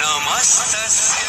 Namaste.